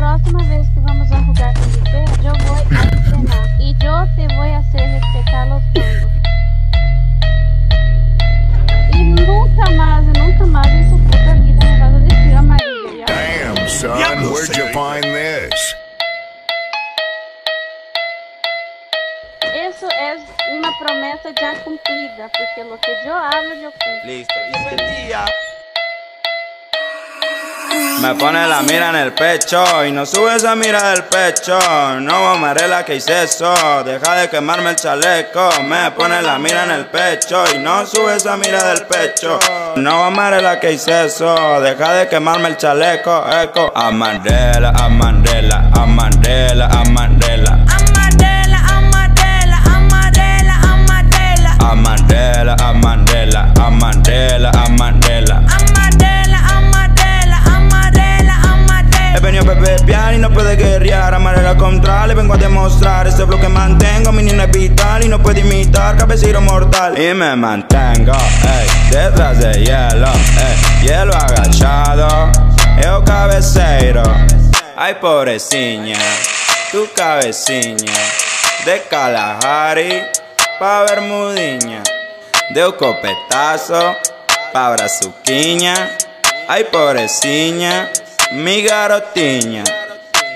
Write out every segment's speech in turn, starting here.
próxima vez que vamos a jugar con usted, yo voy a entrenar y yo te voy a hacer respetar los. Y nunca más, nunca más en su puta vida me vas a decir amarillo. ¿ya? Damn, son, where'd you find this? Eso es una promesa ya cumplida, porque lo que yo hablo, yo cumplo. Listo, y el día. Me pone la mira en el pecho y no sube esa mira del pecho. No amarela que hice eso, deja de quemarme el chaleco. Me pone la mira en el pecho y no sube esa mira del pecho. No amarela que hice eso, deja de quemarme el chaleco. Eco. Amarela, amarela, amarela. Amarela, amarela, amarela, amarela. Amarela, amarela, amarela, amarela. Amarela, venido a beber y no puede guerrear. Amarela contra le vengo a demostrar. Este bloque mantengo, mi niño es vital Y no puede imitar, cabecito mortal. Y me mantengo, ey, detrás de hielo, ey Hielo agachado, yo cabeceiro Ay, pobrecilla, tu cabeciña De Kalahari pa' Bermudiña. De un copetazo pa' brazuquiña. Ay, pobrecilla, mi garotiña.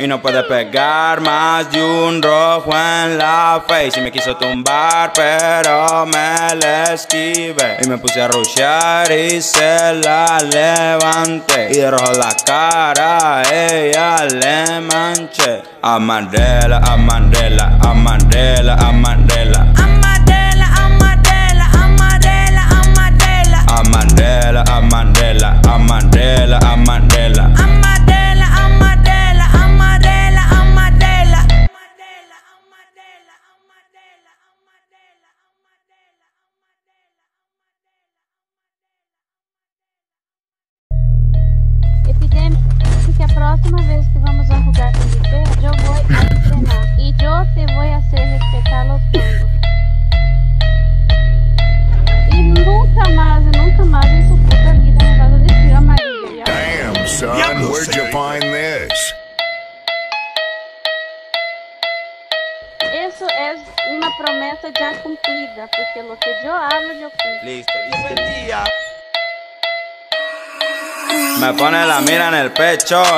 Y no puede pegar más de un rojo en la face. Y me quiso tumbar, pero me le esquivé. Y me puse a rushear y se la levanté. Y de rojo la cara, a ella le manché. Amarela, amarela, amarela. Amarela,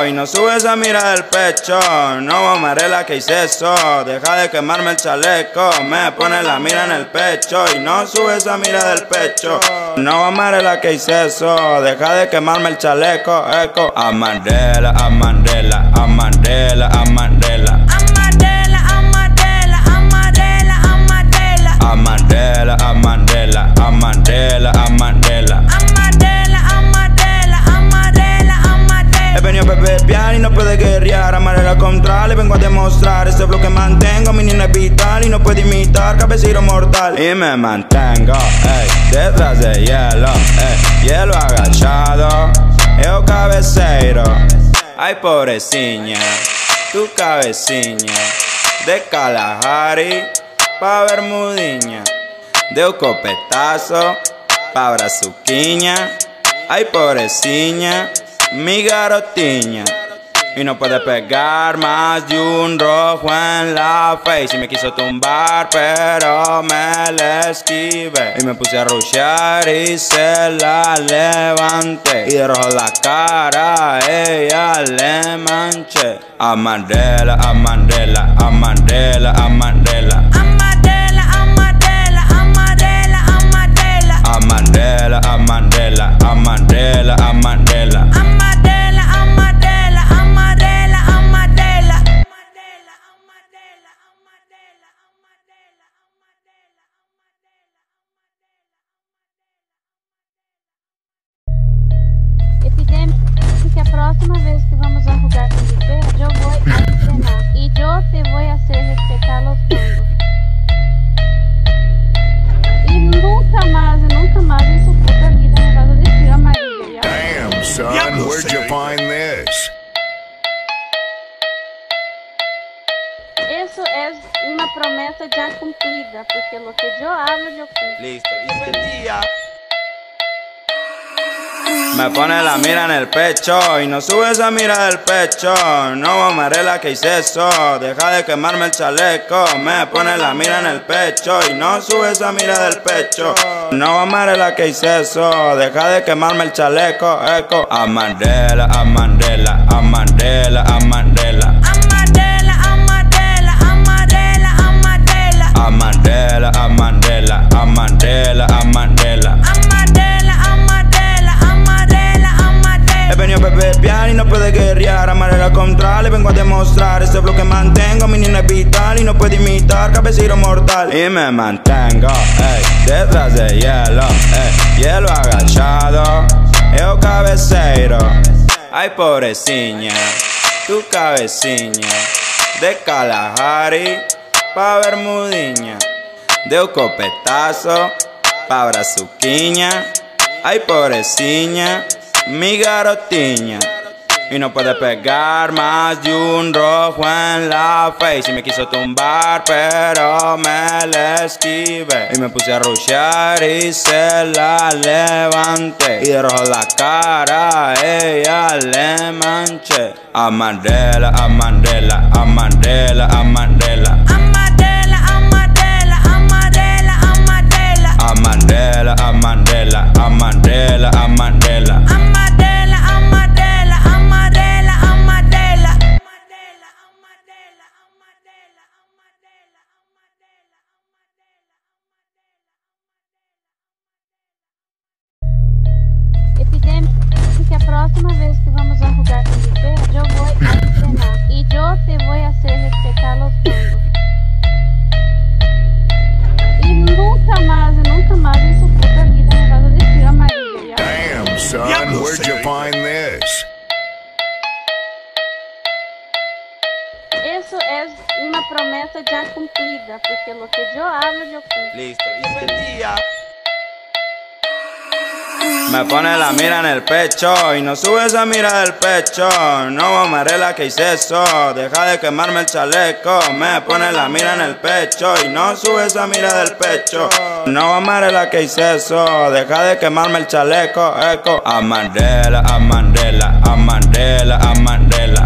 y no sube esa mira del pecho. No amarela que hice eso, deja de quemarme el chaleco. Me pone la mira en el pecho y no sube esa mira del pecho. No amarela que hice eso, deja de quemarme el chaleco. Eco. Amarela, amarela, amarela. Amarela, amarela, amarela, amarela. Amarela, amarela, amarela, amarela. Amarela, a beber y no puede guerrear. Amarela contra le vengo a demostrar. Este bloque mantengo, mi niño es vital Y no puede imitar, cabecito mortal. Y me mantengo, ey, detrás de hielo, ey Hielo agachado, yo cabeceiro Ay, pobrecilla, tu cabeciña De Kalahari pa' Bermudiña. De un copetazo pa' brazuquiña. Ay, pobrecilla, mi garotiña. Y no puede pegar más de un rojo en la face. Y me quiso tumbar, pero me le esquivé. Y me puse a rushear y se la levanté. Y de rojo la cara, a ella le manché. Amarela, amarela, amarela, amarela. Amarela, amarela, amarela, amarela. Amarela, amarela, amarela, amarela. Amarela, el pecho y no sube esa mira del pecho. No amarela que hice eso, deja de quemarme el chaleco. Me pone la mira en el pecho y no sube esa mira del pecho. No amarela que hice eso, deja de quemarme el chaleco. Eco. Amarela, amarela, amarela, amarela. Amarela, amarela, amarela, amarela. Venido a beber y no puede guerrear. Amarela contra le vengo a demostrar. Este flow que mantengo, mi niña es vital Y no puede imitar, cabecito mortal. Y me mantengo, ey, detrás de hielo, ey Hielo agachado, yo cabeceiro Ay pobrecilla, tu cabeciña De Kalahari pa' Bermudiña De un copetazo pa' brazuquiña Ay pobrecilla, mi garotiña. Y no puede pegar más de un rojo en la face. Y me quiso tumbar pero me la esquivé. Y me puse a rushear y se la levanté. Y de rojo la cara a ella le manché. Amarela, amarela, amarela, amarela Amarela, amarela, amarela, amarela. Amarela, amarela, amarela, amarela Amarela, promesa ya cumplida, porque lo que yo hablo, yo cumplo. Listo, Me pone la mira en el pecho y no sube esa mira del pecho. No amarela que hice eso, deja de quemarme el chaleco. Me pone la mira en el pecho y no sube esa mira del pecho. No amarela que hice eso, deja de quemarme el chaleco. Eco. Amarela, amarela, amarela. Amarela,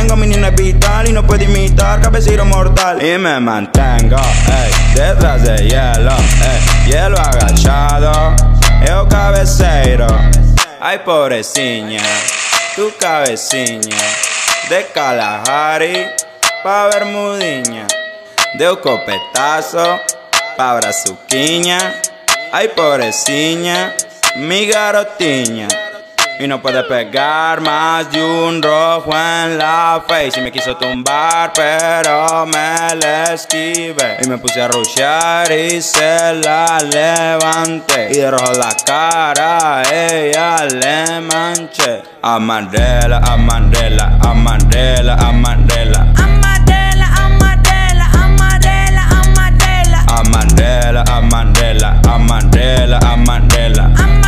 mantengo, mi niña es vital Y no puede imitar, cabecito mortal. Y me mantengo, ey, detrás de hielo, ey Hielo agachado, yo cabeceiro Ay pobrecilla, tu cabeciña De Kalahari pa' Bermudiña De un copetazo pa' brazuquiña. Ay pobrecilla, mi garotiña Y no puede pegar más de un rojo en la face. Y me quiso tumbar pero me la esquivé. Y me puse a rushear y se la levanté. Y de rojo la cara a ella le manché. Amarela, amarela, amarela, amarela Amarela, amarela, amarela, amarela. Amarela, amarela, amarela, amarela Amarela,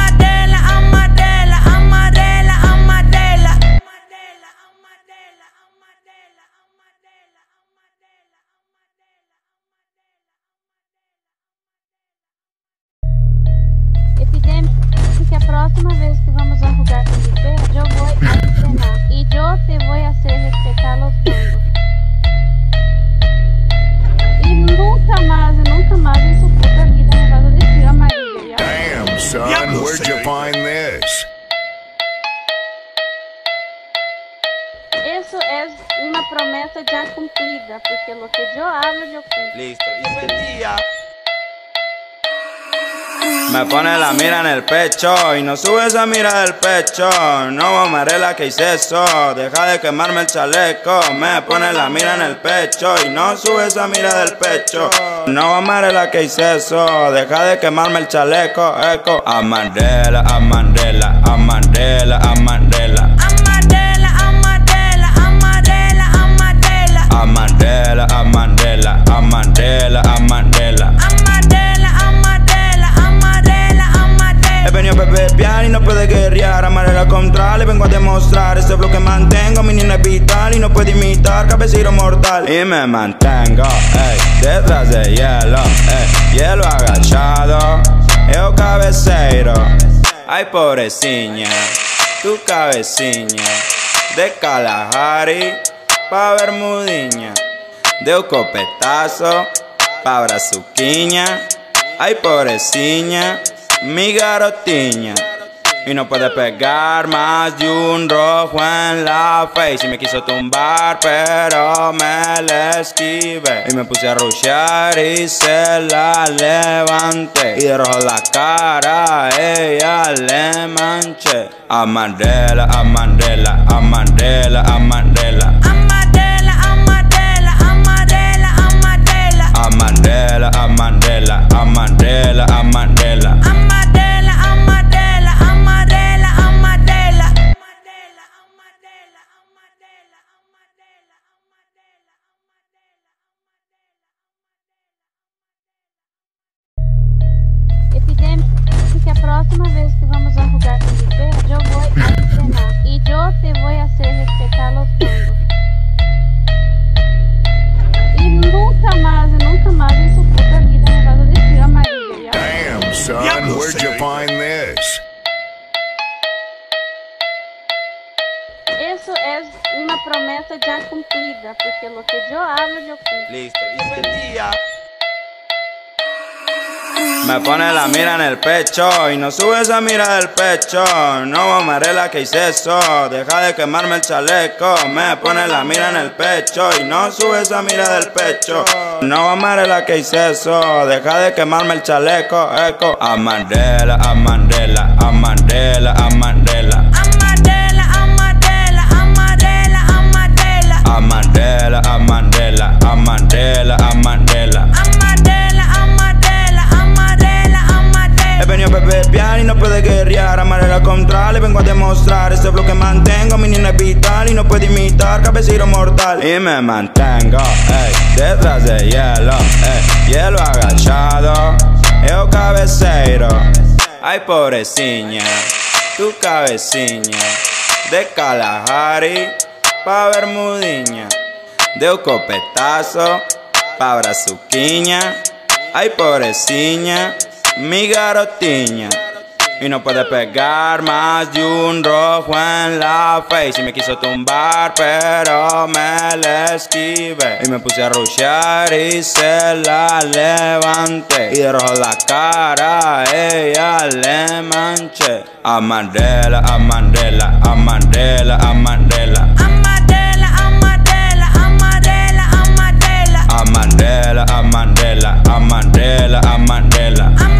Me pone la mira en el pecho y no sube esa mira del pecho. No amarela que hice eso, deja de quemarme el chaleco. Me pone la mira en el pecho y no sube esa mira del pecho. No amarela que hice eso, deja de quemarme el chaleco. Eco. Amarela, amarela, amarela, amarela. Amarela, amarela, amarela, amarela. Amarela, amarela, amarela, amarela. Amarela, amarela, amarela, amarela. He venido a beber y demostrar Este flow que mantengo, mi niña es vital Y no puede imitar cabecito mortal Y me mantengo, ey, detrás de hielo, ey Hielo agachado, yo cabeceiro Ay, pobrecilla, tu cabeciña De Kalahari pa' Bermudiña De un copetazo pa' Brazuquiña Ay, pobrecilla, mi garotiña y no puede pegar más de un rojo en la face. Y me quiso tumbar pero me le esquivé. Y me puse a rushear y se la levanté. Y de rojo la cara ella le manché. A Mandela, a Mandela, a Mandela, a Mandela. A Mandela, a Mandela, a Mandela, a Mandela yo te voy a hacer respetar los bangos. Y nunca más, y nunca más en su puta vida me vas a decir amarillo, ¿ya? Damn, son, Diablo where'd you say. find this? Eso es una promesa ya cumplida, porque lo que yo hablo, yo cumplo. Listo, Buen Me pone la mira en el pecho y no sube esa mira del pecho. No amarela que hice eso, deja de quemarme el chaleco. Me pone la mira en el pecho y no sube esa mira del pecho. No amarela que hice eso, deja de quemarme el chaleco. Eco. A Mandela, a Mandela, a Mandela, a Mandela. Amadela, Amadela, Amadela, Amadela. Amadela. venido a beber y no puede guerrear. Amaré la contra, vengo a demostrar. Este flow que mantengo, mi niña es vital Y no puede imitar. Cabecito mortal. Y me mantengo, ey, detrás de hielo, ey Hielo agachado, yo cabeceiro Ay, pobrecilla, tu cabeciña De Kalahari pa' Bermudiña. De un copetazo pa' Brazuquiña. Ay, pobrecilla, mi garotiña. Y no puede pegar más de un rojo en la face. Y me quiso tumbar pero me le esquivé. Y me puse a rushear y se la levanté. Y de rojo la cara a ella le manché. A Mandela, a Mandela, a Mandela, a Mandela Amadela, Amadela, Amadela, Amadela. A Mandela, a Mandela, a Mandela, a Mandela Amadela,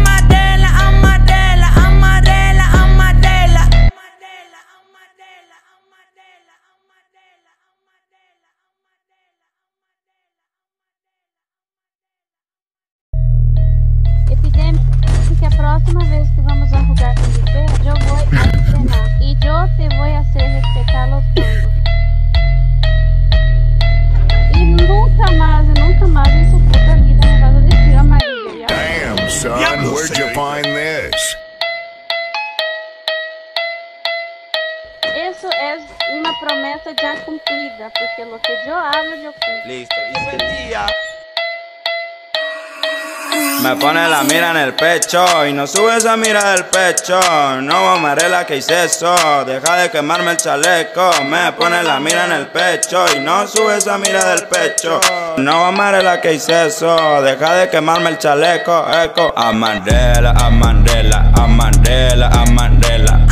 el pecho y no sube esa mira del pecho. No amarela que hice eso, deja de quemarme el chaleco. Me pone la mira en el pecho y no sube esa mira del pecho. No amarela que hice eso, deja de quemarme el chaleco. Eco. A Mandela, a Mandela, a Mandela, a Mandela.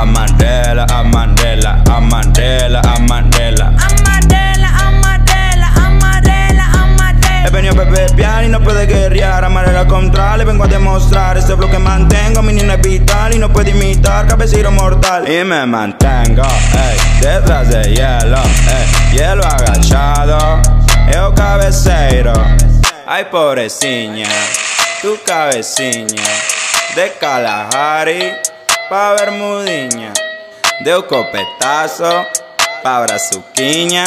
Amadela, Amadela, Amadela, Amadela. Amadela. venido a beber y no puede guerrear. Amaré la contra, le vengo a demostrar. Este flow que mantengo, mi niña es vital Y no puede imitar cabecito mortal. Y me mantengo, ey, detrás de hielo, ey Hielo agachado, yo cabeceiro Ay, pobrecilla, tu cabeciña De Kalahari pa' Bermudiña De un copetazo pa' Brazuquiña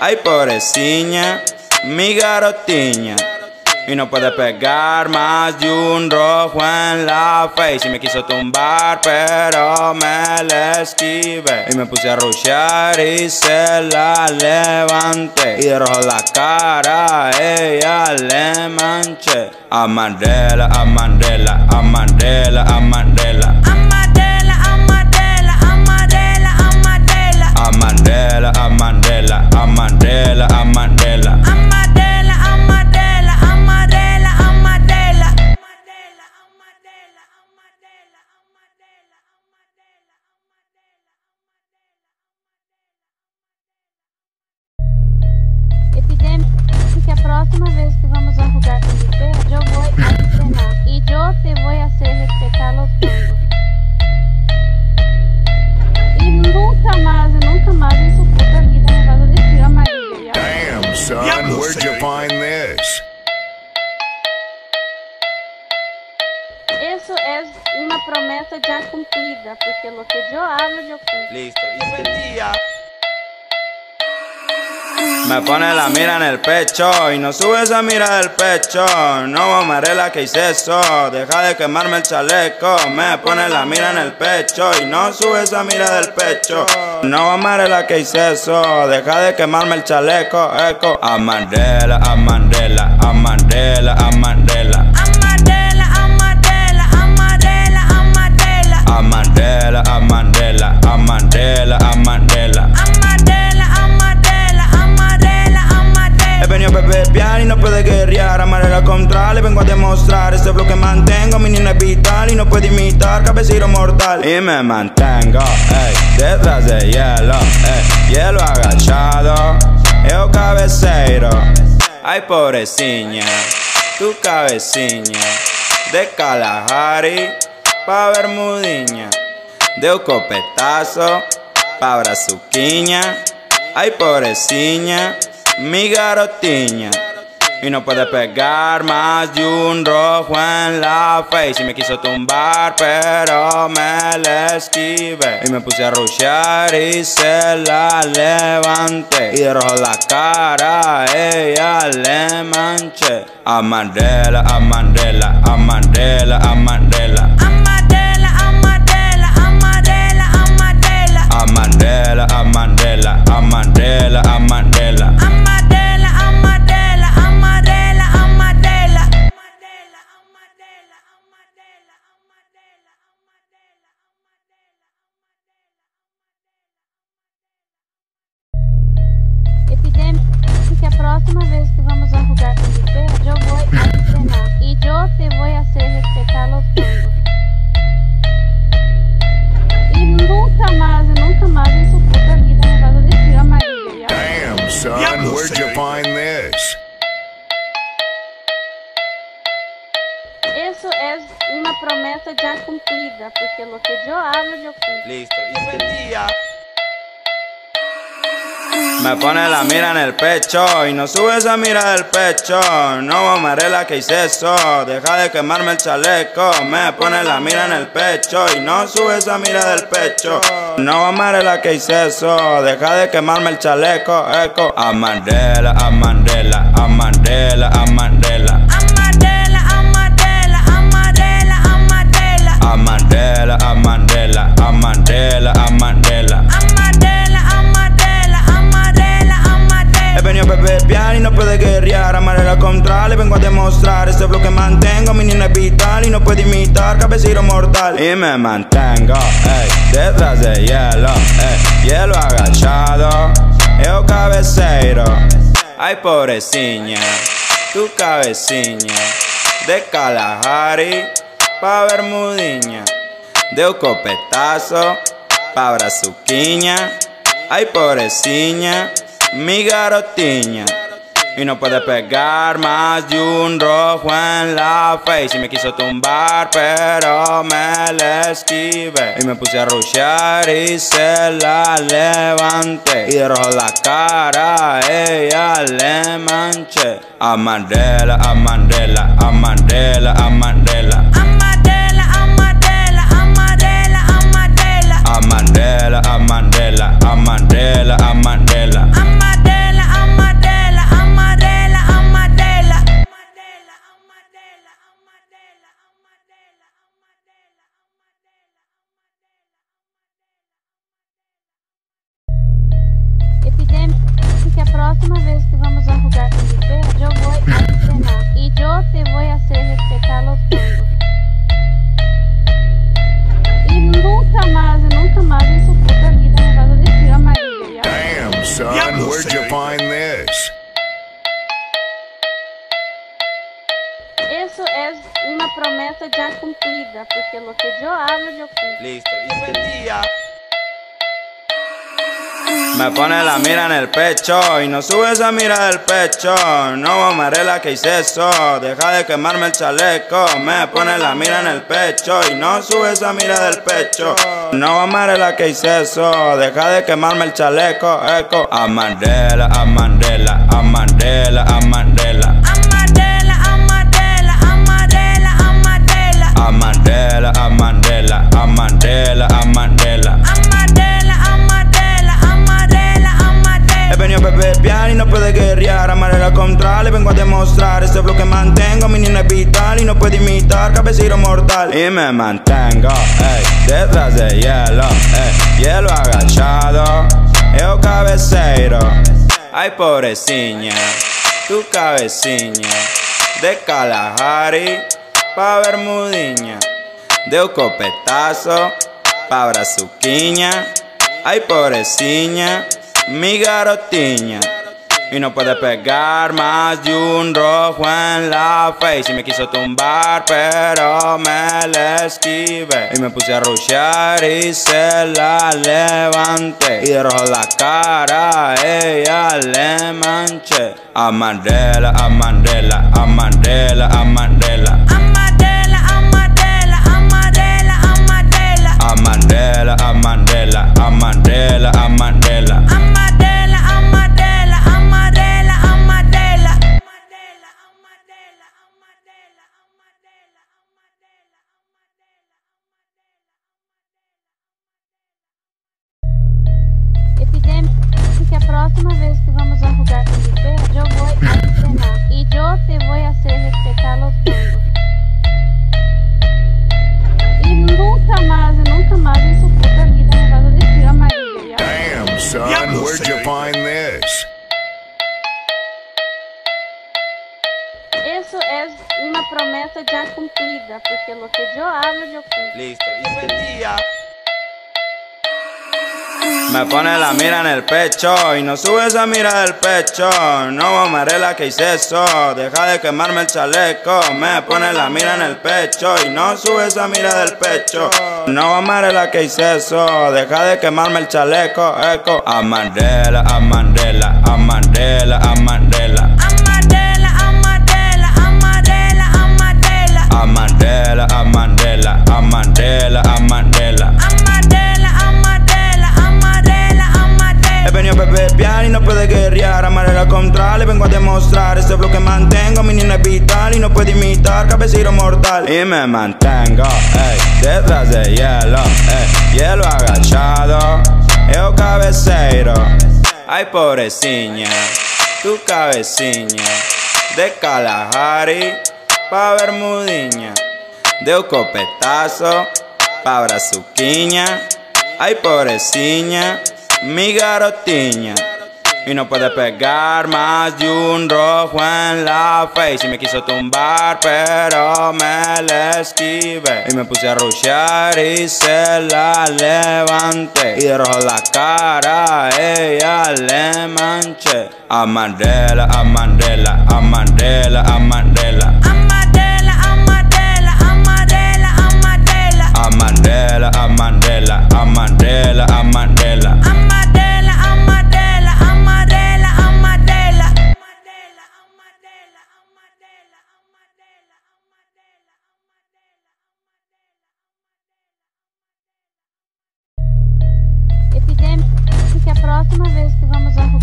Ay, pobrecilla, mi garotiña. Y no puede pegar más de un rojo en la face. Y me quiso tumbar pero me le esquivé. Y me puse a rushear y se la levanté. Y de rojo la cara a ella le manché. A Mandela, a Mandela, a Mandela, a Mandela Amadela, Amadela, Amadela, Amadela. A Mandela, a Mandela, a Mandela, a Mandela pone la mira en el pecho y no sube esa mira del pecho. No amaré la que hice eso, deja de quemarme el chaleco. Me pone la mira en el pecho y no sube esa mira del pecho. No amaré la que hice eso, deja de quemarme el chaleco. Eco. A Mandela, a Mandela, a Mandela, a Mandela. Amadela, Amadela, Amadela, Amadela. Y no puede guerrear. Amaré la contra, le vengo a demostrar. Este bloque mantengo, mi niña vital Y no puede imitar, cabecero mortal. Y me mantengo, detrás de hielo, Hielo agachado, yo cabeceiro Ay, pobrecilla, tu cabeciña De Kalahari, pa' Bermudiña. De un copetazo, pa' brazuquiña. Ay, pobrecilla, mi garotiña. Y no puede pegar más de un rojo en la face. Y me quiso tumbar pero me le esquivé. Y me puse a rushear y se la levanté. Y de rojo la cara ella le manché. A Mandela, a Mandela, a Mandela, a Mandela. A Mandela, a Mandela, a Mandela, a Mandela Listo, Me pone la mira en el pecho y no sube esa mira del pecho. No amaré la que hice eso, deja de quemarme el chaleco. Me pone la mira en el pecho y no sube esa mira del pecho. No amaré la que hice eso, deja de quemarme el chaleco. Eco. A Mandela, a Mandela. A Mandela, a Mandela, a Mandela, a Mandela. He venido a beber y no puede guerrear. La contra, le vengo a demostrar. Este bloque mantengo, mi niña es vital Y no puede imitar, cabecero mortal. Y me mantengo, ey, detrás de hielo, ey Hielo agachado, yo cabeceiro Ay, pobrecilla, tu cabeciña De Kalahari, pa' Bermudiña. De un copetazo, pa' brazuquiña Ay, pobrecilla, mi garotiña. Y no puede pegar más de un rojo en la face. Y me quiso tumbar pero me le esquivé. Y me puse a rushear y se la levanté. Y de rojo la cara ella le Mandela, a Mandela, a Mandela Mandela, a Mandela, a Mandela, a Mandela. Amadela, pone la mira en el pecho y no sube esa mira del pecho. No amarela que hice eso, deja de quemarme el chaleco. Me pone la mira en el pecho y no sube esa mira del pecho. No amarela que hice eso, deja de quemarme el chaleco. Eco. Amarela, amarela, amarela, amarela. Amarela, amarela, amarela, amarela. Amarela, amarela, amarela, amarela. Amarela, beber y no puede guerrear. Amarela contra le vengo a demostrar. Este bloque mantengo, mi niña es vital Y no puede imitar, cabecero mortal. Y me mantengo, ey, detrás de hielo, ey Hielo agachado, yo cabeceiro Ay pobrecilla, tu cabeciña De Kalahari pa' Bermudiña. De un copetazo pa' brazuquiña. Ay pobrecilla, mi garotiña. Y no puede pegar más de un rojo en la face. Y me quiso tumbar pero me le esquivé. Y me puse a rushear y se la levanté. Y de rojo la cara a ella le manché. Amarela, amarela, amarela Amarela, amarela, amarela, amarela. Amarela, amarela, amarela, amarela Amarela, hacer respetar los bongos. Y nunca más, nunca más en su puta vida me vas a decir amarillo. ¿ya? Damn, son, Diablo where'd you say. find this? Eso es una promesa ya cumplida, porque lo que yo hablo, yo cumplo. Listo. Me pone la mira en el pecho y no sube esa mira del pecho. No amarela que hice eso, deja de quemarme el chaleco. Me pone la mira en el pecho y no sube esa mira del pecho. No amarela que hice eso, deja de quemarme el chaleco. Eco. Amarela, amarela, amarela. Amarela, amarela, amarela, amarela. Amarela, amarela, amarela, amarela. Amarela, venido a beber y no puede guerrear. Amarela contra le vengo a demostrar. Este bloque mantengo, mi niña es vital Y no puede imitar, cabecero mortal. Y me mantengo, ey, detrás de hielo, ey Hielo agachado, yo cabeceiro Ay pobrecilla, tu cabeciña De Kalahari pa' Bermudiña De un copetazo pa' brazuquiña Ay pobrecilla, mi garotiña. Y no puede pegar más de un rojo en la face. Y me quiso tumbar pero me le esquivé. Y me puse a rushear y se la levanté. Y de rojo la cara a ella le manché. Amarela, amarela, amarela, amarela Amarela, amarela, amarela, amarela. Amarela, amarela, amarela, amarela Amarela,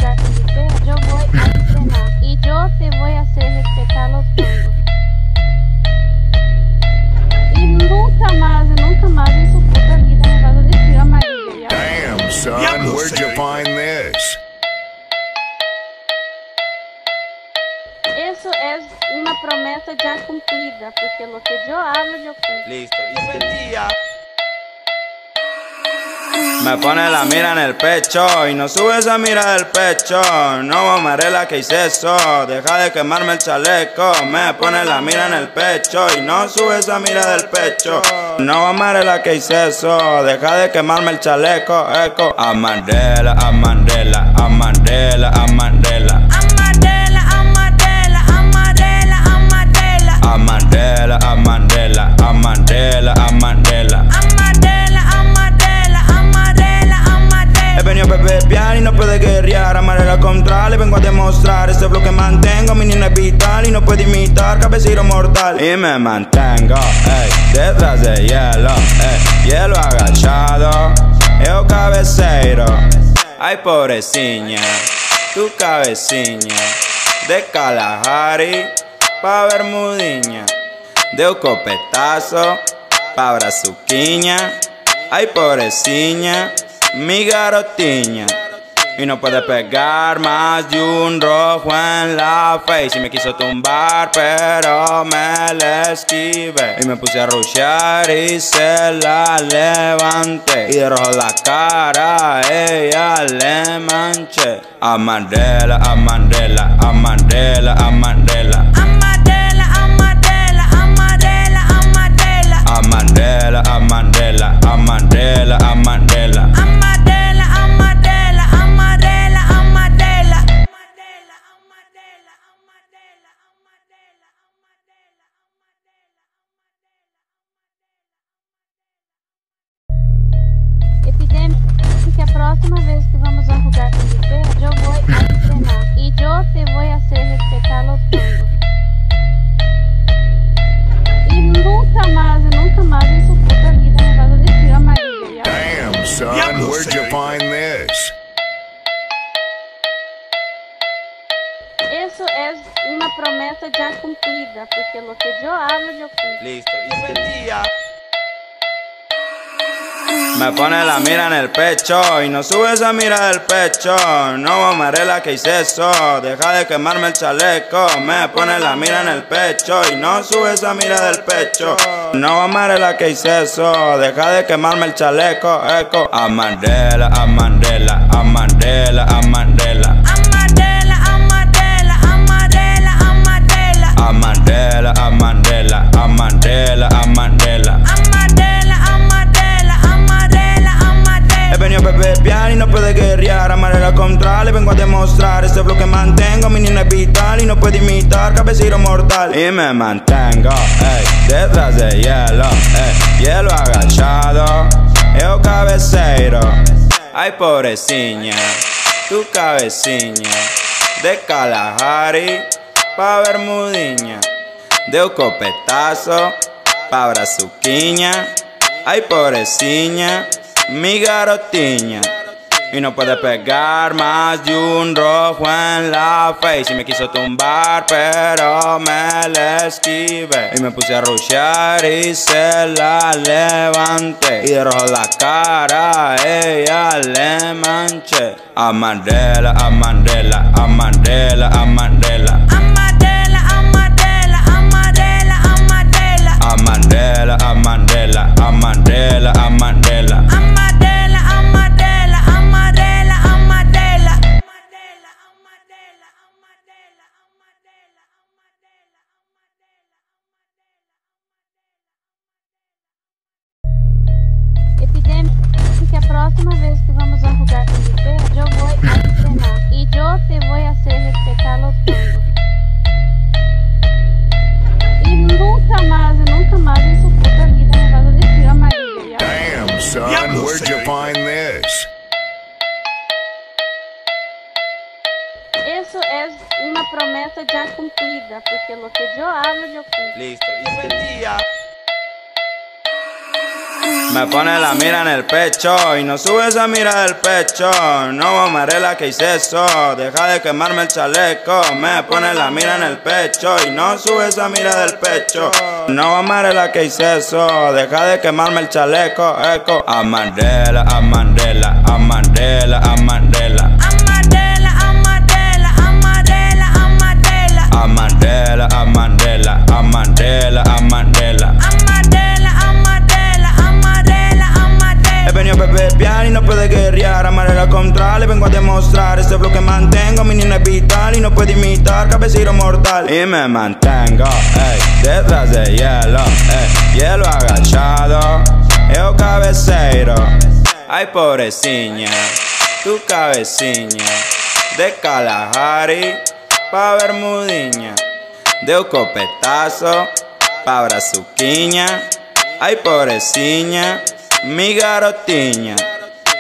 que vamos a jugar pone la mira en el pecho y no sube esa mira del pecho. No amarela que hice eso, deja de quemarme el chaleco. Me pone la mira en el pecho y no sube esa mira del pecho. No amarela que hice eso, deja de quemarme el chaleco. Eco. Amarela, amarela, amarela. Amarela, amarela, amarela, amarela. Amarela, amarela, amarela, amarela. Amarela, y no puede guerrear. Amarela contra le vengo a demostrar. Este bloque mantengo, mi niña es vital Y no puede imitar, cabecero mortal. Y me mantengo, ey, detrás de hielo, Hielo agachado, yo cabeceiro Ay pobrecilla, tu cabeciña De Kalahari, pa Bermudiña. De un copetazo, pa brazuquiña. Ay pobrecilla, mi garotiña Y no puede pegar más de un rojo en la face. Y me quiso tumbar pero me la esquivé. Y me puse a rushear y se la levanté. Y de rojo la cara a ella le manché. Amarela, amarela, amarela, amarela. Amarela, amarela, amarela, amarela. Amarela, amarela, amarela, amarela. Amarela, Me pone la mira en el pecho y no sube esa mira del pecho. No amarela que hice eso, deja de quemarme el chaleco. Me pone la mira en el pecho y no sube esa mira del pecho. No amarela que hice eso, deja de quemarme el chaleco. Eco. Amarela, amarela, amarela. Amarela, amarela, amarela, amarela. Amarela, amarela, amarela, amarela. Amarela, beber y no puede guerrear. Amarela contra le vengo a demostrar. Este bloque mantengo, mi niña es vital Y no puede imitar, cabecero mortal. Y me mantengo, ey, detrás de hielo, ey Hielo agachado, yo cabeceiro Ay pobrecilla, tu cabeciña De Kalahari, pa Bermudiña. De un copetazo, pa brazuquiña. Ay pobrecilla, mi garotiña. Y no puede pegar más de un rojo en la face. Y me quiso tumbar pero me la esquivé. Y me puse a rushear y se la levanté. Y de rojo la cara a ella le manché. Amarela, amarela, amarela, amarela. Amarela, amarela, amarela, amarela. Amarela, amarela, amarela, amarela. Amarela, la mira en el pecho y no sube esa mira del pecho. No amarela que hice eso, deja de quemarme el chaleco. Me pone la mira en el pecho y no sube esa mira del pecho. No amarela que hice eso, deja de quemarme el chaleco. Eco. Amarela, amarela, amarela, amarela. Amarela, amarela, amarela, amarela. Amarela, amarela, amarela, amarela. He venido a beber y no puede guerrear. Amaré la contraria, vengo a demostrar. Este bloque mantengo, mi niña es vital y no puede imitar. Cabecero mortal y me mantengo, ey, detrás de hielo, ey, hielo agachado. Eu cabeceiro, ay pobrecilla, tu cabecilla. De Kalahari pa Bermudiña, de un copetazo pa Brazuquiña. Ay pobrecilla, mi garotiña.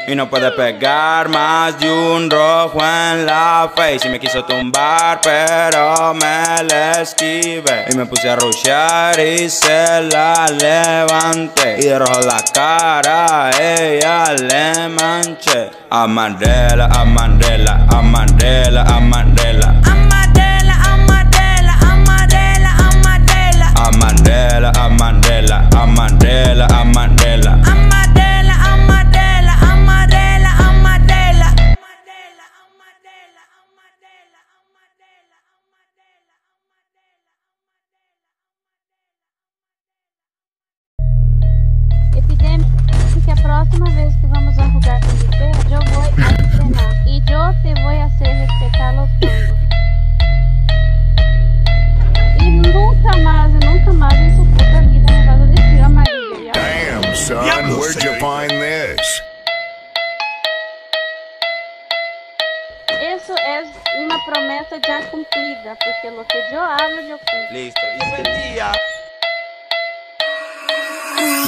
Y no puede pegar más de un rojo en la face. Y me quiso tumbar, pero me la esquivé. Y me puse a rushear y se la levanté. Y de rojo la cara, a ella le manché. A Mandela, a Mandela, a Mandela, a Mandela. Amadela, Amadela, Amadela, Amadela. A Mandela, a Mandela, a Mandela, a Mandela. Amadela,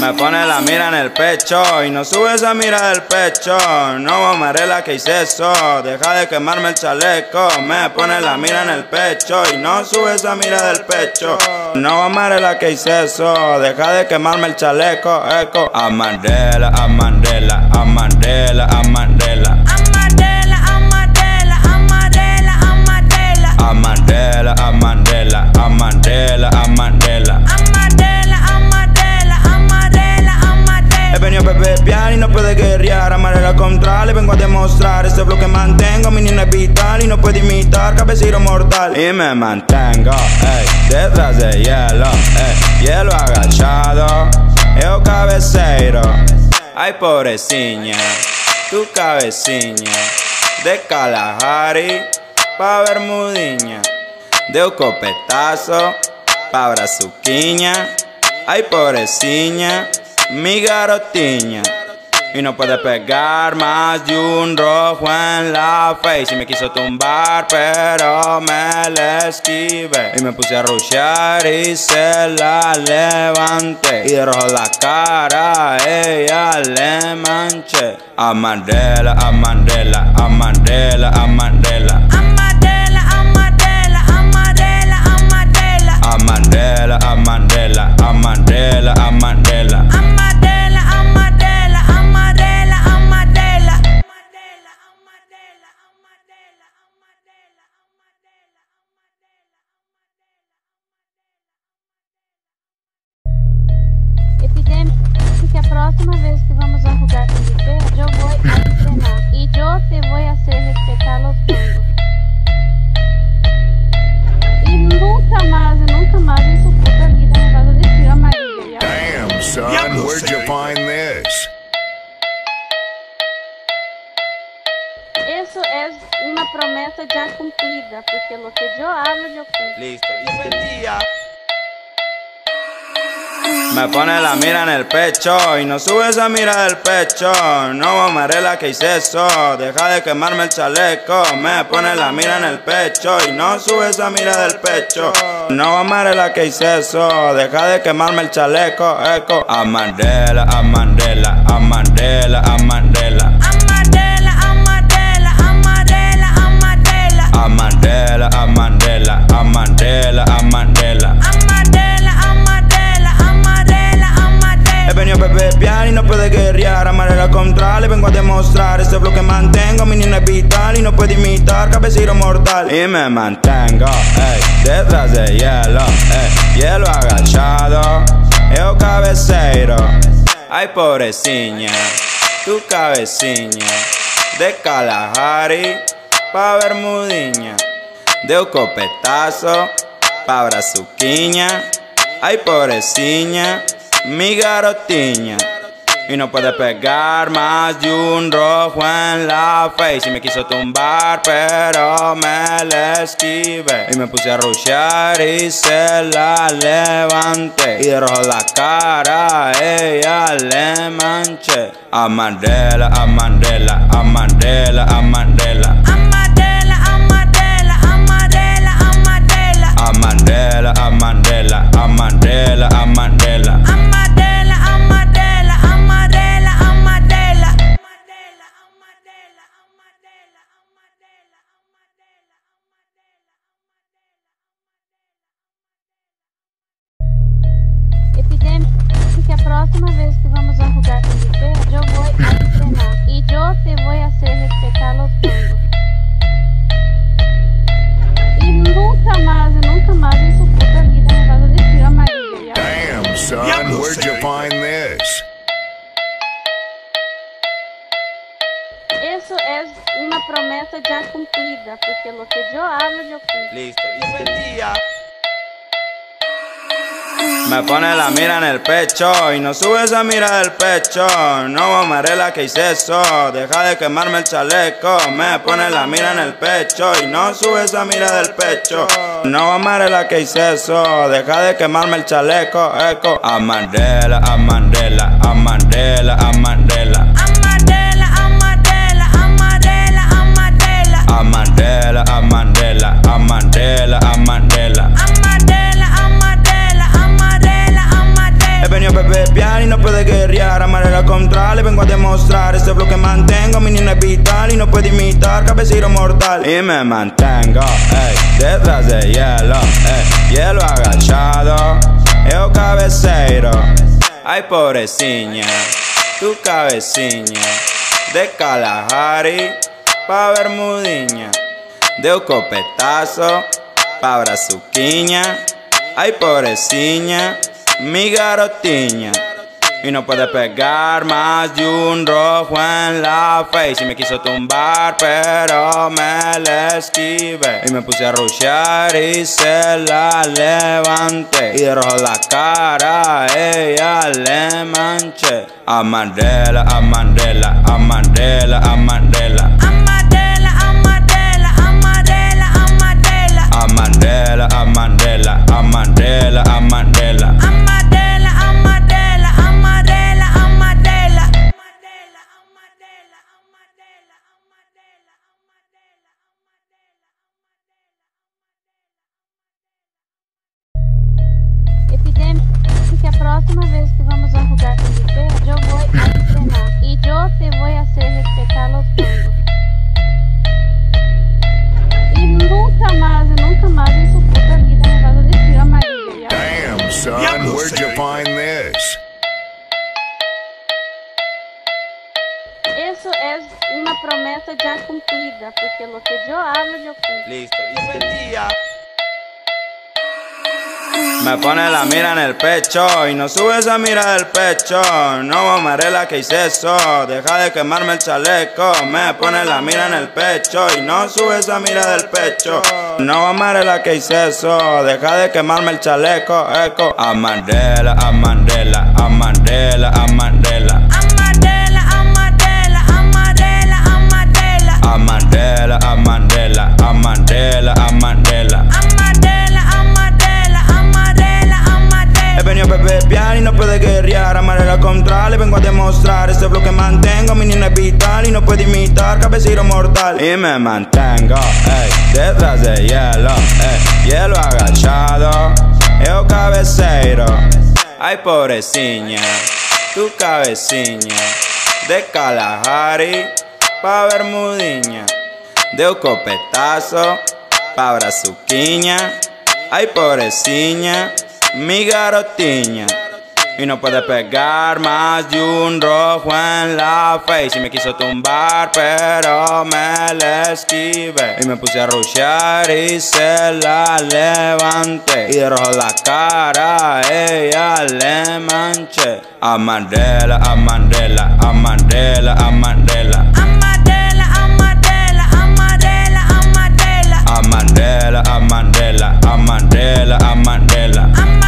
Me pone la mira en el pecho y no sube esa mira del pecho. No amaré la que hice eso, deja de quemarme el chaleco. Me pone la mira en el pecho y no sube esa mira del pecho. No amaré la que hice eso, deja de quemarme el chaleco. Eco. A Mandela, a Mandela, a Mandela, a Mandela. Amadela, Amadela, Amadela, Venido a beber y no puede guerrear. Amaré la contraria, vengo a demostrar. Este bloque mantengo, mi niña es vital y no puede imitar. Cabecero mortal y me mantengo, ey, detrás de hielo, ey, hielo agachado. Eu cabeceiro, ay pobrecilla, tu cabecilla. De Kalahari pa Bermudiña, de un copetazo pa Brazuquiña. Ay pobrecilla, mi garotiña. Y no puede pegar más de un rojo en la face. Y me quiso tumbar, pero me la esquivé. Y me puse a rushear y se la levanté. Y de rojo la cara, ella le manché. A Mandela, a Mandela, a Mandela, a Mandela. A Mandela, a Mandela, a Mandela, a Mandela. Amadela, hacer respetar los bongos. Y nunca más, nunca más en su puta vida me vas a decir amarillo, ¿ya? Damn, son, where'd you find this? Eso es una promesa ya cumplida, porque lo que yo hablo, yo cumplo. Listo, Me pone la mira en el pecho y no sube esa mira del pecho. No amaré la que hice eso, deja de quemarme el chaleco. Me pone la mira en el pecho y no sube esa mira del pecho. No amaré la que hice eso, deja de quemarme el chaleco. Eco. A Mandela, a Mandela, a Mandela, a Mandela. A Mandela, a Mandela, a Mandela, a Mandela. Venido a beber y no puede guerrear. Amaré la contraria, vengo a demostrar. Este bloque mantengo, mi niña es vital y no puede imitar. Cabecero mortal y me mantengo, ey, detrás de hielo, ey, hielo agachado. Eu cabeceiro, ay pobrecilla, tu cabecilla. De Kalahari pa Bermudiña, de un copetazo pa Brazuquiña. Ay pobrecilla, mi garotiña. Y no puede pegar más de un rojo en la face. Y me quiso tumbar, pero me le esquivé. Y me puse a rushear y se la levanté. Y de rojo la cara, ella le manché. A Mandela, a Mandela, a Mandela, a Mandela. Amadela, Amadela, Amadela, Amadela. A Mandela, a Mandela, a Mandela, a Mandela. Amadela, mira en el pecho y no sube esa mira del pecho. No amarela que hice eso, deja de quemarme el chaleco. Me pone la mira en el pecho y no sube esa mira del pecho. No amarela que hice eso, deja de quemarme el chaleco. Eco. A Mandela, a Mandela, a Mandela, a Mandela. Amadela, Amadela, Amadela, Venido a beber y no puede guerrear. Amaré la contra, le vengo a demostrar. Este bloque mantengo, mi niña es vital Y no puede imitar, cabecero mortal. Y me mantengo, ey, detrás de hielo, ey Hielo agachado, eu cabeceiro Ay, pobrecilla, tu cabeciña De Kalahari pa Bermudiña De un copetazo pa brazuquiña Ay, pobrecilla, mi garotiña. Y no puede pegar más de un rojo en la face. Y me quiso tumbar, pero me le esquivé. Y me puse a rushear y se la levanté. Y de rojo la cara, ella le manché. A Mandela, a Mandela, a Mandela, a Mandela. Pecho y no sube esa mira del pecho. No amarela que hice eso, deja de quemarme el chaleco. Me pone la mira en el pecho y no sube esa mira del pecho. No amarela que hice eso, deja de quemarme el chaleco. Eco. A Mandela, a Mandela, a Mandela, a Mandela. Y no puede guerrear. Amaré la contra, le vengo a demostrar. Este bloque mantengo, mi niña es vital Y no puede imitar, cabecero mortal. Y me mantengo, ey, detrás de hielo, ey Hielo agachado, eu cabeceiro Ay, pobrecilla, tu cabeciña De Kalahari pa Bermudiña De un copetazo pa brazuquiña. Ay, pobrecilla, mi garotiña. Y no puede pegar más de un rojo en la face. Y me quiso tumbar, pero me le esquivé. Y me puse a rushear y se la levanté. Y de rojo la cara, ella le manché. A Mandela, a Mandela, a Mandela, a Mandela. A Mandela, a Mandela, a Mandela, Mandela.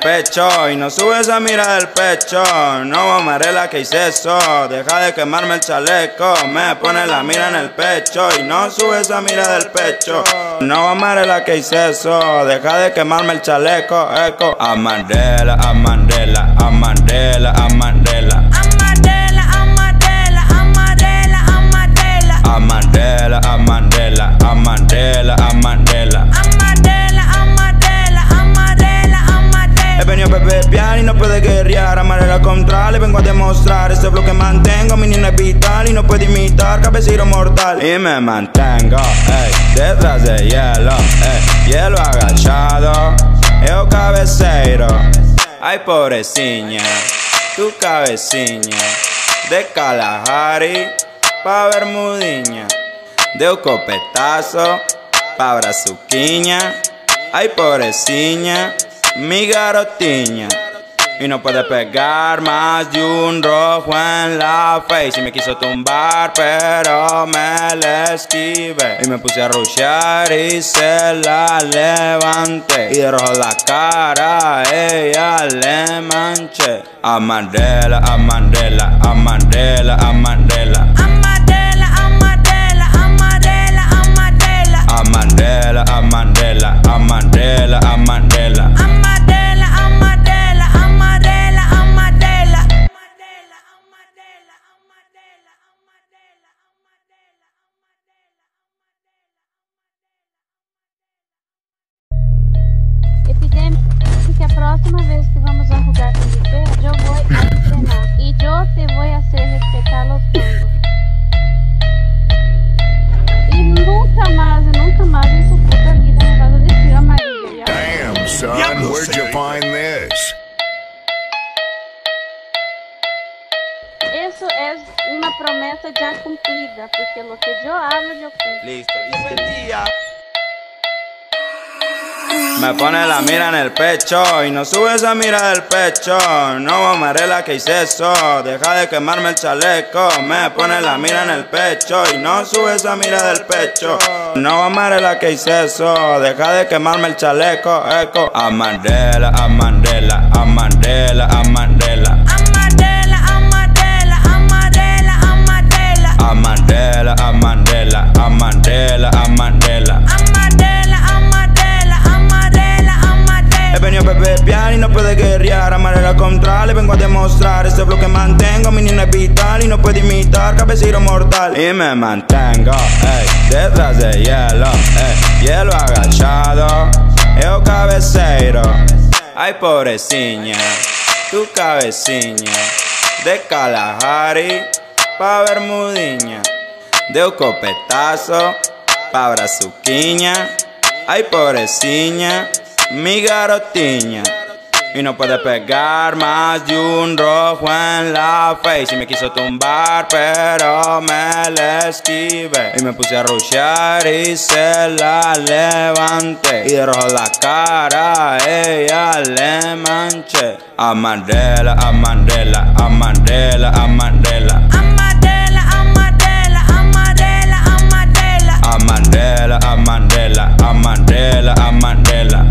Pecho y no sube esa mira del pecho. No amarela que hice eso, deja de quemarme el chaleco. Me pone la mira en el pecho y no sube esa mira del pecho. No amarela que hice eso, deja de quemarme el chaleco. Eco. Amarela, amarela, amarela, amarela. Amarela, amarela, amarela, amarela. Amarela, amarela, amarela, amarela. He venido a beber y no puede guerrear. Amarela contra le vengo a demostrar. Este bloque mantengo, mi niña es vital Y no puede imitar, cabecito mortal. Y me mantengo, ey, detrás de hielo, ey Hielo agachado, yo cabeceiro Ay pobrecilla, tu cabeciña De Kalahari, pa Bermudiña. De un copetazo, pa brazuquiña. Ay pobrecilla, mi garotiña. Y no puede pegar más de un rojo en la face. Y me quiso tumbar pero me le esquivé. Y me puse a rushear y se la levanté. Y de rojo la cara a ella le manché. Amarela, amarela, amarela, amarela Amarela, amarela, amarela, amarela. Amarela, amarela, amarela, amarela Amarela, Me pone la mira en el pecho y no sube esa mira del pecho. No amarela que hice eso, deja de quemarme el chaleco. Me pone la mira en el pecho y no sube esa mira del pecho. No amarela que hice eso, deja de quemarme el chaleco. Eco. Amarela, amarela, amarela, amarela. Mortal. Y me mantengo, ey, detrás de hielo, ey Hielo agachado, yo cabeceiro Ay pobrecilla, tu cabeciña De Kalahari, pa Bermudiña. De un copetazo, pa brazuquiña. Ay pobrecilla, mi garotiña Y no puede pegar más de un rojo en la face. Y me quiso tumbar pero me le esquivé. Y me puse a rushear y se la levanté. Y de rojo la cara a ella le manché. Amarela, amarela, amarela, amarela Amarela, amarela, amarela, amarela. Amarela, amarela, amarela, amarela Amarela,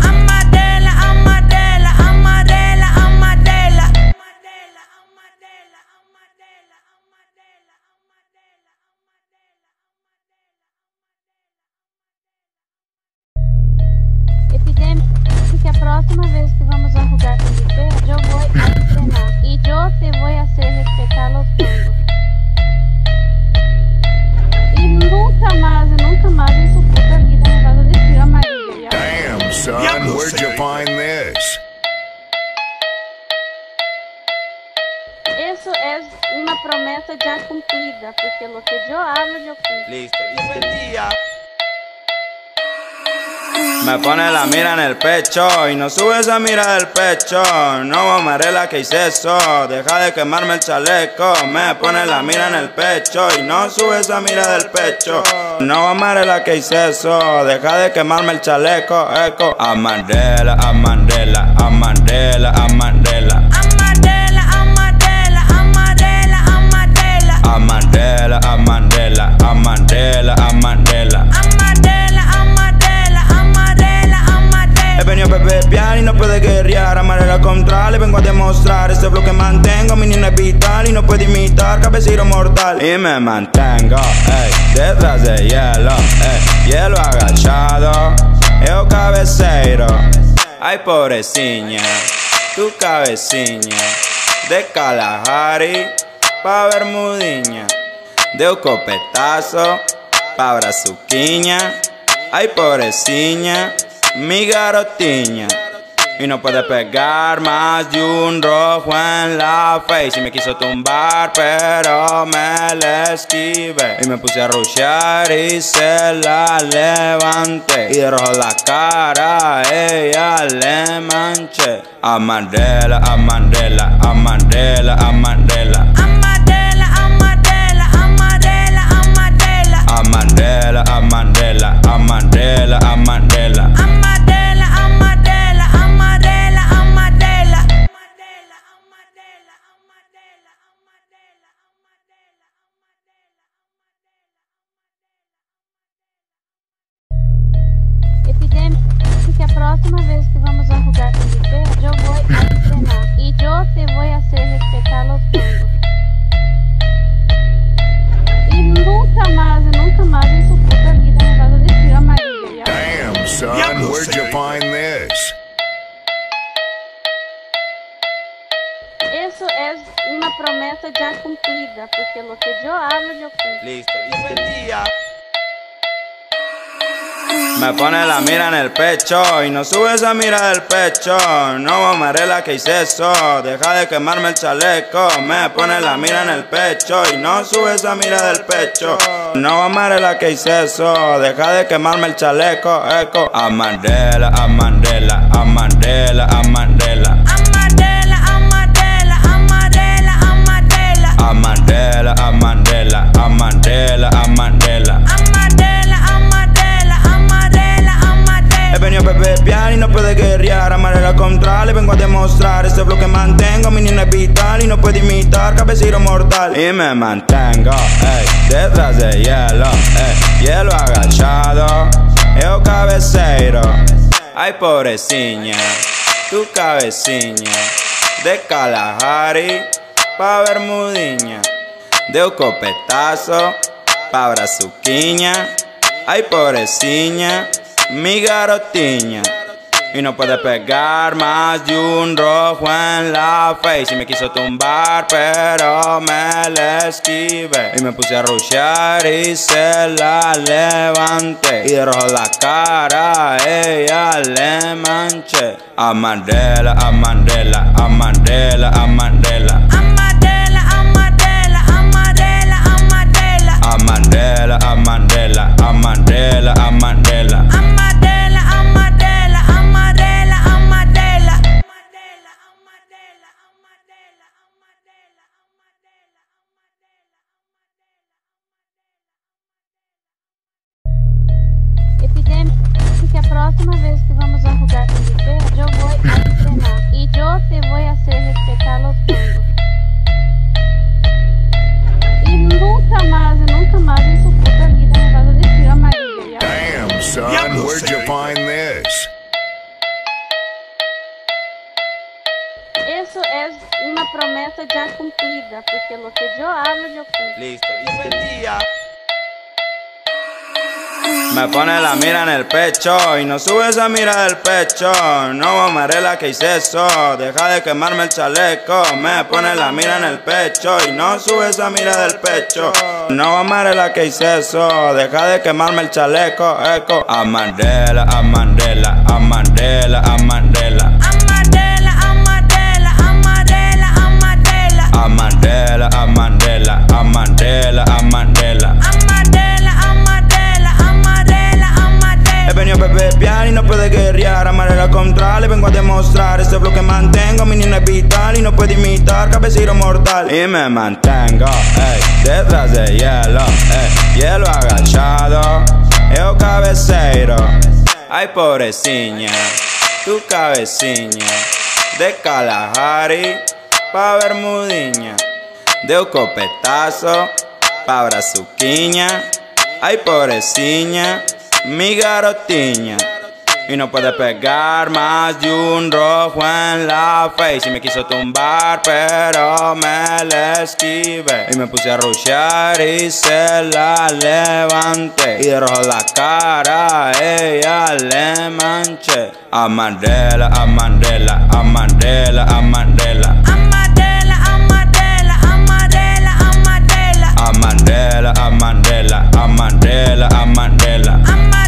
find this? Eso es una promesa ya cumplida, porque lo que yo hablo, yo cumplo. Listo, Me pone la mira en el pecho y no sube esa mira del pecho. No amarela que hice eso, deja de quemarme el chaleco. Me pone la mira en el pecho y no sube esa mira del pecho. No amarela que hice eso, deja de quemarme el chaleco. Eco. Amarela, amarela, amarela. Amarela, amarela, amarela, amarela. Amarela, amarela, amarela, amarela. Amarela, venido a beber y no puede guerrear. Amarela contra le vengo a demostrar. Este bloque mantengo, mi niña es vital Y no puede imitar, cabecero mortal. Y me mantengo, ey, detrás de hielo ey, Hielo agachado, eu cabeceiro Ay pobrecilla, tu cabeciña De Kalahari pa Bermudiña. De un copetazo pa brazuquiña. Ay pobrecilla, mi garotiña. Y no puede pegar más de un rojo en la face. Y me quiso tumbar pero me le esquivé. Y me puse a rushear y se la levanté. Y de rojo la cara a ella le manché. Amarela, amarela, amarela Amarela, amarela, amarela, amarela. Amarela, amarela, amarela, amarela Amarela, Me pone la mira en el pecho y no sube esa mira del pecho. No amarela que hice eso, deja de quemarme el chaleco. Me pone la mira en el pecho y no sube esa mira del pecho. No amarela que hice eso, deja de quemarme el chaleco. Eco. Amarela, amarela. Amarela, amarela, amarela, amarela. Amarela, amarela, amarela, amarela. Amarela, amarela. He venido a beber y no puede guerrear. Amarela contra le vengo a demostrar. Este bloque mantengo, mi niña es vital Y no puede imitar, cabecero mortal. Y me mantengo, ey, detrás de hielo ey, Hielo agachado, eu cabeceiro Ay pobrecilla, tu cabeciña De Kalahari pa Bermudiña. De un copetazo pa brazuquiña. Ay pobrecilla, mi garotiña. Y no puede pegar más de un rojo en la face. Y me quiso tumbar pero me le esquivé. Y me puse a rushear y se la levanté. Y de rojo la cara a ella le manché. Amarela, amarela, amarela, amarela Amarela, amarela, amarela, amarela. Amarela, amarela, amarela, amarela Amarela, que vamos a jugar con Viper, yo voy a entrenar y yo te voy a hacer respetar los bangos. Y nunca más, nunca más en su puta vida me vas a decir amarillo, ¿ya? Damn, son, where'd you find this? Eso es una promesa ya cumplida, porque lo que yo hablo, yo cumplo. Listo, Me pone la mira en el pecho y no sube esa mira del pecho. No amarela que hice eso, deja de quemarme el chaleco. Me pone la mira en el pecho y no sube esa mira del pecho. No amarela que hice eso, deja de quemarme el chaleco. Eco. Amarela, amarela, amarela, amarela. Amarela, amarela, amarela, amarela. Amarela, amarela, amarela, amarela. Pepear y no puede guerrear. Amaré la contra, le vengo a demostrar. Este bloque mantengo, mi niña es vital y no puede imitar cabecero mortal. Y me mantengo, ey, detrás de hielo, ey, hielo agachado. Eu cabeceiro, ay pobrecilla, tu cabecilla. De Kalahari pa Bermudiña, de un copetazo pa Brazuquiña. Ay pobrecilla, mi garotiña. Y no puede pegar más de un rojo en la face. Y me quiso tumbar pero me le esquivé. Y me puse a rushear y se la levanté. Y de rojo la cara ella le manché. A Mandela, a Mandela, a Mandela, a Mandela Mandela, a Mandela, a Mandela, a Mandela. Amadela, Amadela,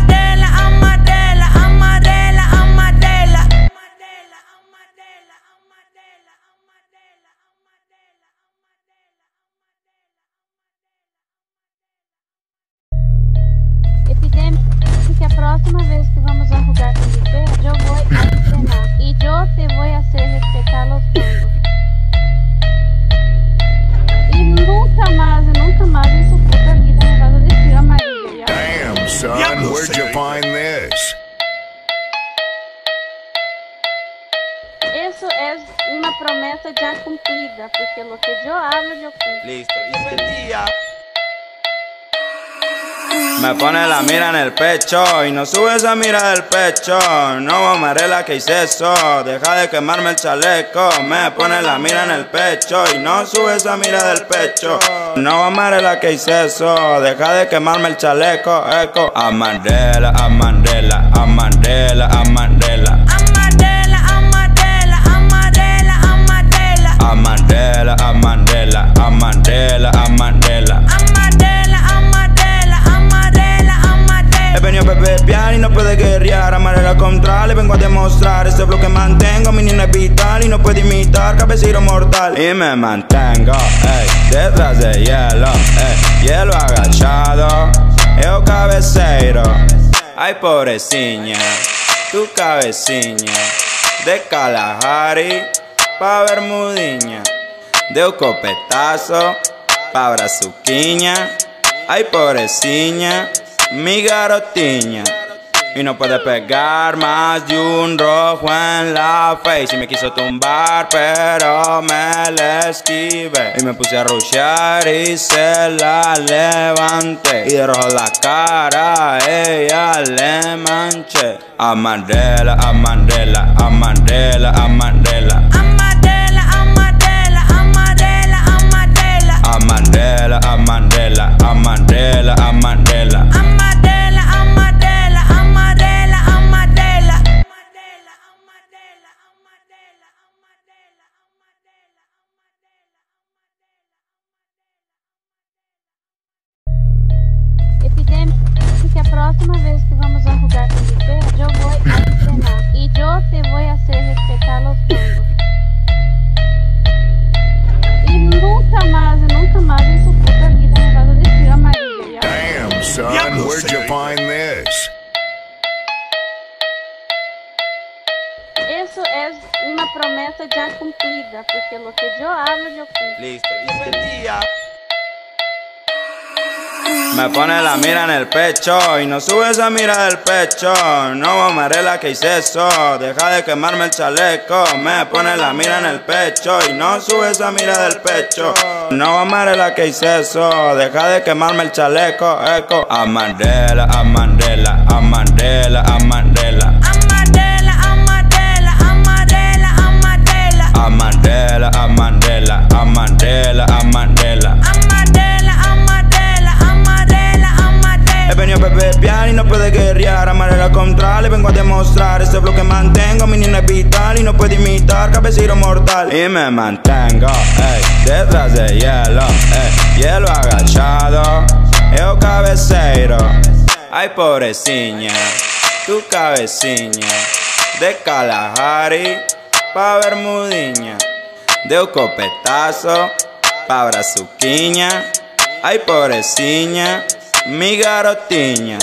el pecho y no sube esa mira del pecho. No amarela que hice eso, deja de quemarme el chaleco. Me pone la mira en el pecho y no sube esa mira del pecho. No amarela que hice eso, deja de quemarme el chaleco. Eco. A Mandela, a Mandela, a Mandela, a Mandela. Amadela, Amadela, Amadela, Amadela. Amadela. He venido a pepear y no puede guerrear. Amaré la contra, le vengo a demostrar. Este bloque mantengo, mi niña es vital y no puede imitar cabecero mortal. Y me mantengo, ey, detrás de hielo, ey, hielo agachado. Eu cabeceiro, ay pobrecilla, tu cabecilla. De Kalahari pa Bermudiña, de un copetazo pa Brazuquiña. Ay pobrecilla, mi garotiña. Y no puede pegar más de un rojo en la face. Y me quiso tumbar pero me le esquivé. Y me puse a rushear y se la levanté. Y de rojo la cara a ella le manché. A Mandela, a Mandela, a Mandela, a Mandela Amadela, Amadela, Amadela, Amadela. A Mandela, a Mandela, a Mandela, a Mandela pecho y no sube esa mira del pecho. No amarela que hice eso, deja de quemarme el chaleco. Me pone la mira en el pecho y no sube esa mira del pecho. No amarela que hice eso, deja de quemarme el chaleco. Eco. A Mandela, a Mandela, a Mandela, a Mandela. Amadela, Amadela, Amadela, Amadela. Pepear y no puede guerrear. Amaré la contra, le vengo a demostrar. Este bloque mantengo, mi niña es vital y no puede imitar cabecero mortal. Y me mantengo, ey, detrás de hielo, ey, hielo agachado. Eu cabeceiro, ay pobrecilla, tu cabecilla. De Kalahari pa Bermudiña, de un copetazo pa Brazuquiña. Ay pobrecilla, mi garotiña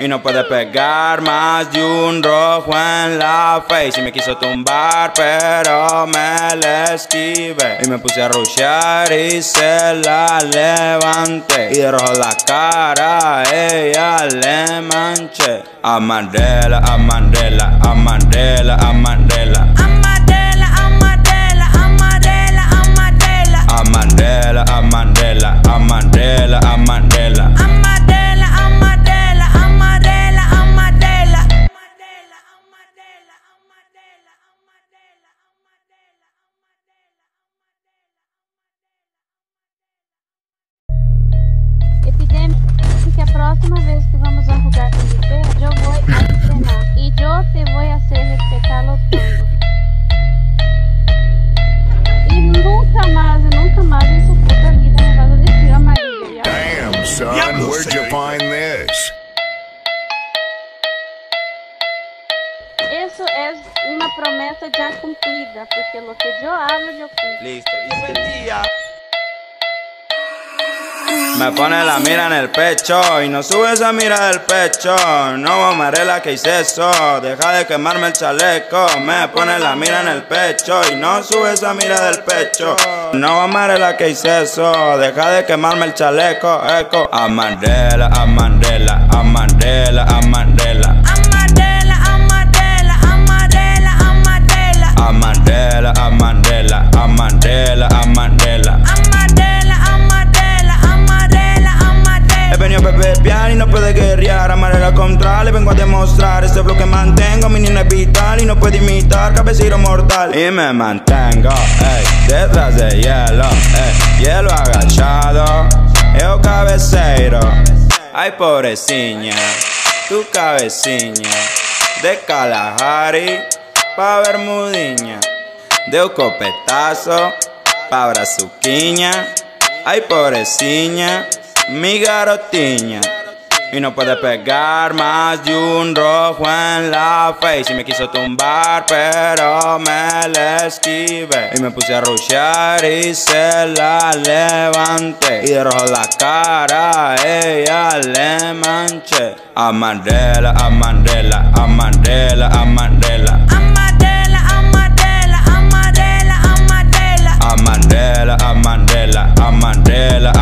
Y no puede pegar más de un rojo en la face. Y me quiso tumbar, pero me la esquivé. Y me puse a rushear y se la levanté. Y de rojo la cara ella le manché. A Mandela, a Mandela, a Mandela, a Mandela. A Mandela, a Mandela, a Mandela, a Mandela. Me pone la mira en el pecho y no sube esa mira del pecho. No amaré la que hice eso, deja de quemarme el chaleco. Me pone la mira en el pecho y no sube esa mira del pecho. No amaré la que hice eso, deja de quemarme el chaleco. Eco. A Mandela, a Mandela, a Mandela, a Mandela. Amadela, Amadela, Amadela, Amadela. Puede guerrear Amaré la contra, le vengo a demostrar. Este bloque mantengo, mi niña es vital Y no puede imitar, cabecero mortal. Y me mantengo, ey, detrás de hielo ey, Hielo agachado, eu cabeceiro Ay, pobrecilla, tu cabeciña De Kalahari pa Bermudiña De un copetazo pa brazuquiña. Ay, pobrecilla, mi garotiña. Y no puede pegar más de un rojo en la face. Y me quiso tumbar, pero me la esquivé. Y me puse a rushear y se la levanté. Y de rojo la cara ella le manché. A Mandela, a Mandela, a Mandela, a Mandela. A Mandela, a Mandela, a Mandela, a Mandela. Amadela,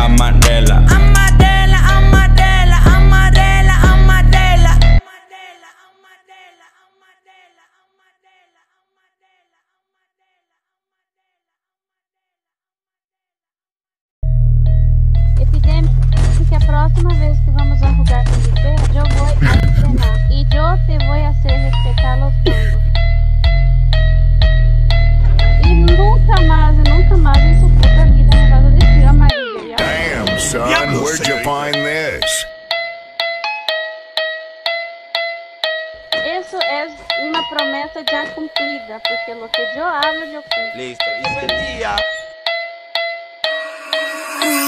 Eso es una promesa ya cumplida, porque lo que yo hablo, yo cumplo. Listo,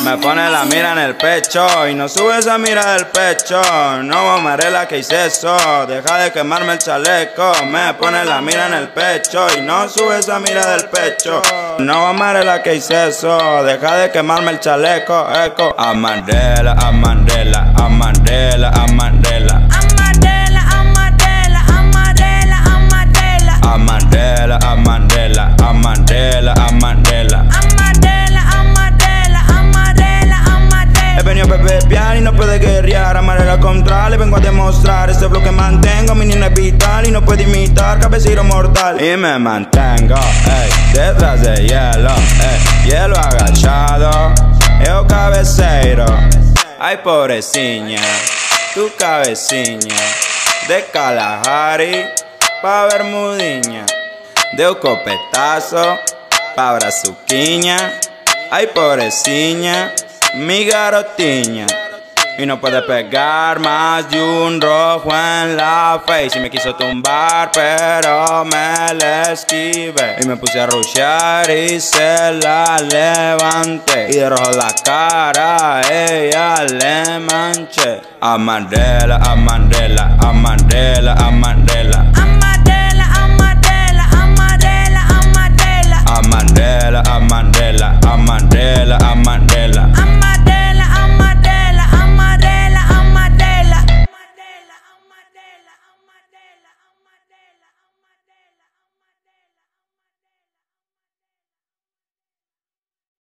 Me pone la mira en el pecho y no sube esa mira del pecho. No amaré la que hice eso, deja de quemarme el chaleco. Me pone la mira en el pecho y no sube esa mira del pecho. No amaré la que hice eso, deja de quemarme el chaleco. Eco. A Mandela, a Mandela, Mandela, a Mandela, a Mandela, a Mandela. Amadela. He venido a beber y no puede guerrear. Amaré la contra, le vengo a demostrar. Este bloque mantengo, mi niña es vital Y no puede imitar, cabecero mortal. Y me mantengo, ey, detrás de hielo ey, Hielo agachado, eu cabeceiro Ay, pobrecilla, tu cabeciña De Kalahari pa Bermudiña De un copetazo pa brazuquiña Ay, pobrecilla, mi garotiña. Y no puede pegar más de un rojo en la face. Y me quiso tumbar, pero me la esquivé. Y me puse a rushear y se la levanté. Y de rojo la cara ella le manché. A Mandela, a Mandela. Amadela, Amadela. A Mandela, a Mandela, a Mandela, a Mandela.